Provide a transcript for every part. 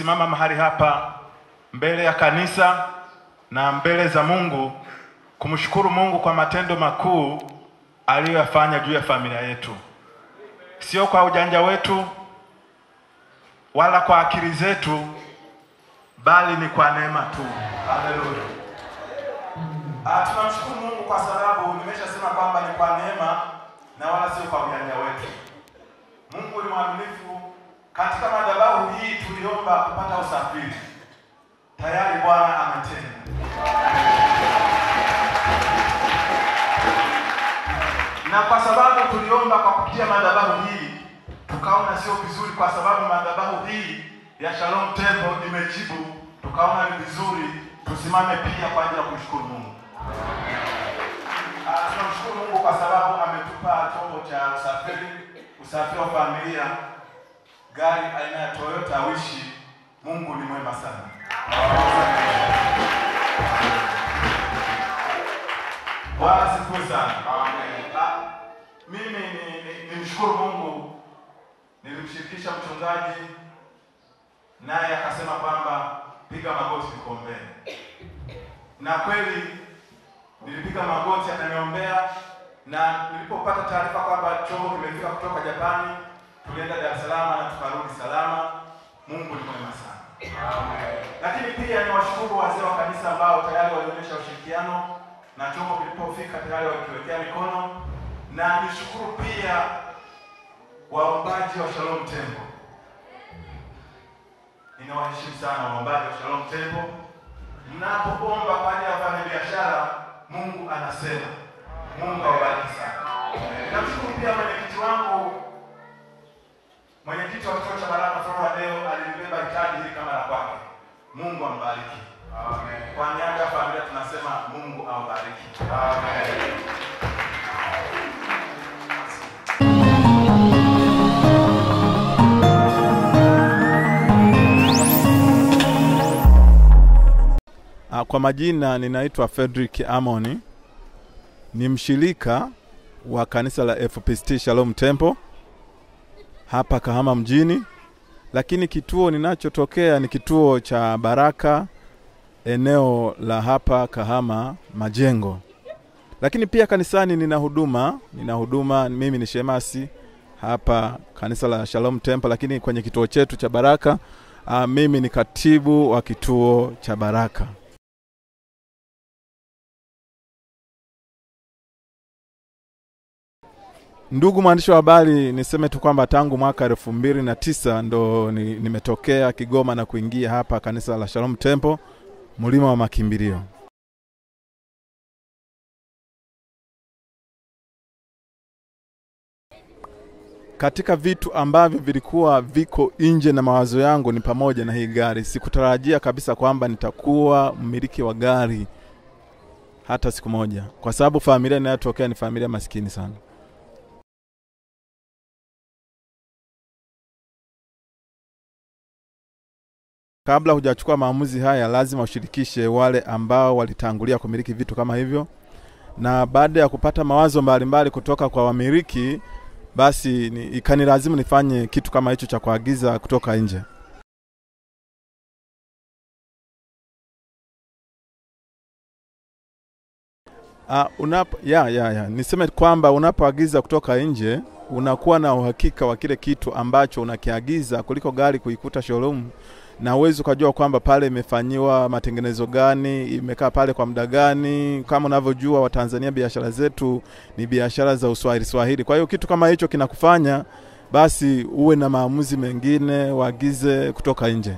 nimesimama mahali hapa mbele ya kanisa na mbele za Mungu kumshukuru Mungu kwa matendo makuu aliyoyafanya juu ya familia yetu, sio kwa ujanja wetu wala kwa akili zetu, bali ni kwa neema tu. Haleluya! Ah, tunamshukuru Mungu kwa sababu nimeshasema kwamba ni kwa neema na wala sio kwa ujanja wetu. Mungu ni mwaminifu. Katika madhabahu hii tuliomba kupata usafiri, tayari Bwana ametenda. Na kwa sababu tuliomba kwa kupitia madhabahu hii, tukaona sio vizuri, kwa sababu madhabahu hii ya Shalom Temple imejibu, tukaona ni vizuri tusimame pia kwa ajili ya kumshukuru Mungu. Ah, tunamshukuru Mungu kwa sababu ametupa chombo cha usafiri, usafiri wa familia, gari aina ya Toyota Wish. Mungu ni mwema sana. Bwana sifu sana. Amen. mimi ni- ni- nimshukuru Mungu, nilimshirikisha mchungaji naye akasema kwamba piga magoti nikuombee, na kweli nilipiga magoti akaniombea, na nilipopata taarifa kwamba chombo kimefika kutoka Japani, tulienda Dar es Salaam. Mungu ni mwema sana. Lakini pia ni washukuru wazee wa kanisa ambao tayari walionyesha ushirikiano na chombo kilipofika tayari wakiwekea mikono, na nishukuru pia waombaji wa Shalom Tembo. Ninawaheshimu sana waombaji wa Shalom Tembo. Mnapoomba kwa ajili ya wafanyabiashara, Mungu anasema. Mungu awabariki sana. Namshukuru pia mwenyekiti wangu, mwenyekiti wa kituo cha Kwa majina ninaitwa Frederick Amoni, ni mshirika wa kanisa la FPCT Shalom Temple hapa Kahama mjini, lakini kituo ninachotokea ni kituo cha Baraka eneo la hapa Kahama Majengo, lakini pia kanisani nina huduma, nina huduma, mimi ni shemasi hapa kanisa la Shalom Temple, lakini kwenye kituo chetu cha Baraka Uh, mimi ni katibu wa kituo cha Baraka. Ndugu mwandishi wa habari, niseme tu kwamba tangu mwaka elfu mbili na tisa ndo nimetokea ni- Kigoma na kuingia hapa kanisa la Shalom tempo mlima wa makimbilio. Katika vitu ambavyo vilikuwa viko nje na mawazo yangu ni pamoja na hii gari. Sikutarajia kabisa kwamba nitakuwa mmiliki wa gari hata siku moja, kwa sababu familia inayotokea ni familia maskini sana. Kabla hujachukua maamuzi haya, lazima ushirikishe wale ambao walitangulia kumiliki vitu kama hivyo, na baada ya kupata mawazo mbalimbali mbali kutoka kwa wamiliki, basi ni, ikanilazimu nifanye kitu kama hicho cha kuagiza kutoka nje. Uh, unap, ya, ya, ya. Niseme kwamba unapoagiza kutoka nje unakuwa na uhakika wa kile kitu ambacho unakiagiza kuliko gari kuikuta showroom na uwezi ukajua kwamba pale imefanyiwa matengenezo gani, imekaa pale kwa muda gani. Kama unavyojua Watanzania, biashara zetu ni biashara za uswahili swahili. Kwa hiyo kitu kama hicho kinakufanya basi uwe na maamuzi mengine, uagize kutoka nje.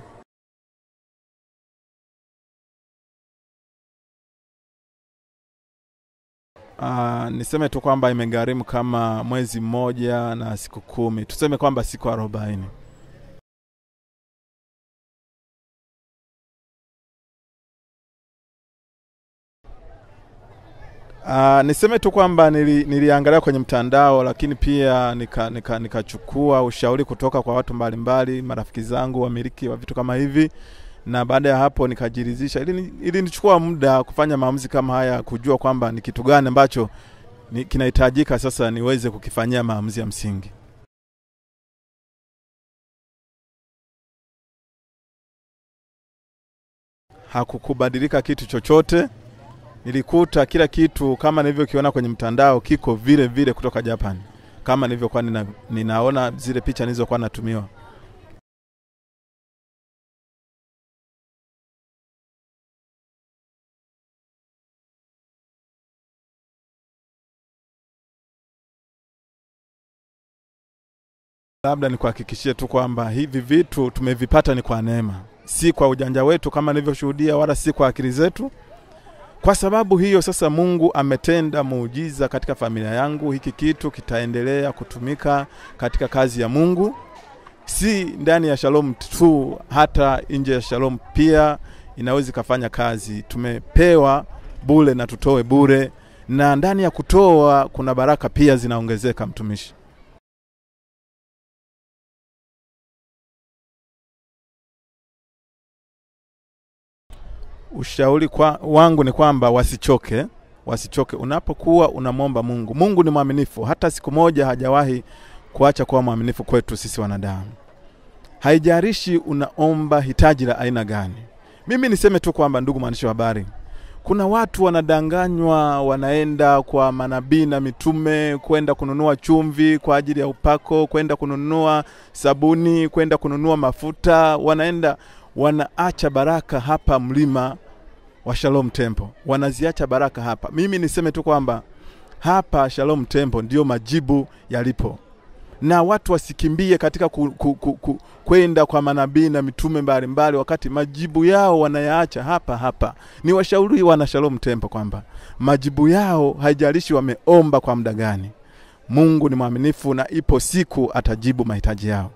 Uh, niseme tu kwamba imegharimu kama mwezi mmoja na siku kumi, tuseme kwamba siku arobaini. Uh, niseme tu kwamba nili, niliangalia kwenye mtandao lakini pia nikachukua nika, nika ushauri kutoka kwa watu mbalimbali, marafiki zangu wamiliki wa vitu kama hivi, na baada ya hapo nikajiridhisha. Ili, ili nichukua muda kufanya maamuzi kama haya, kujua kwamba ni kitu gani ambacho kinahitajika sasa niweze kukifanyia maamuzi ya msingi. hakukubadilika kitu chochote. Nilikuta kila kitu kama nilivyokiona kwenye mtandao kiko vile vile kutoka Japan, kama nilivyokuwa nina, ninaona zile picha nilizokuwa natumiwa. Labda nikuhakikishie tu kwamba hivi vitu tumevipata ni kwa neema, si kwa ujanja wetu kama nilivyoshuhudia, wala si kwa akili zetu. Kwa sababu hiyo sasa, Mungu ametenda muujiza katika familia yangu. Hiki kitu kitaendelea kutumika katika kazi ya Mungu, si ndani ya Shalom tu, hata nje ya Shalom pia inaweza ikafanya kazi. Tumepewa bure na tutoe bure, na ndani ya kutoa kuna baraka pia zinaongezeka, mtumishi. Ushauri kwa, wangu ni kwamba wasichoke, wasichoke unapokuwa unamwomba Mungu. Mungu ni mwaminifu, hata siku moja hajawahi kuacha kuwa mwaminifu kwetu sisi wanadamu. Haijarishi unaomba hitaji la aina gani. Mimi niseme tu kwamba, ndugu mwandishi wa habari, kuna watu wanadanganywa, wanaenda kwa manabii na mitume kwenda kununua chumvi kwa ajili ya upako, kwenda kununua sabuni, kwenda kununua mafuta, wanaenda wanaacha baraka hapa mlima wa Shalom Temple, wanaziacha baraka hapa. Mimi niseme tu kwamba hapa Shalom Temple ndiyo majibu yalipo, na watu wasikimbie katika ku, ku, ku, ku, kwenda kwa manabii na mitume mbalimbali, wakati majibu yao wanayaacha hapa hapa. Ni washauri wana Shalom Temple kwamba majibu yao, haijalishi wameomba kwa muda gani, Mungu ni mwaminifu na ipo siku atajibu mahitaji yao.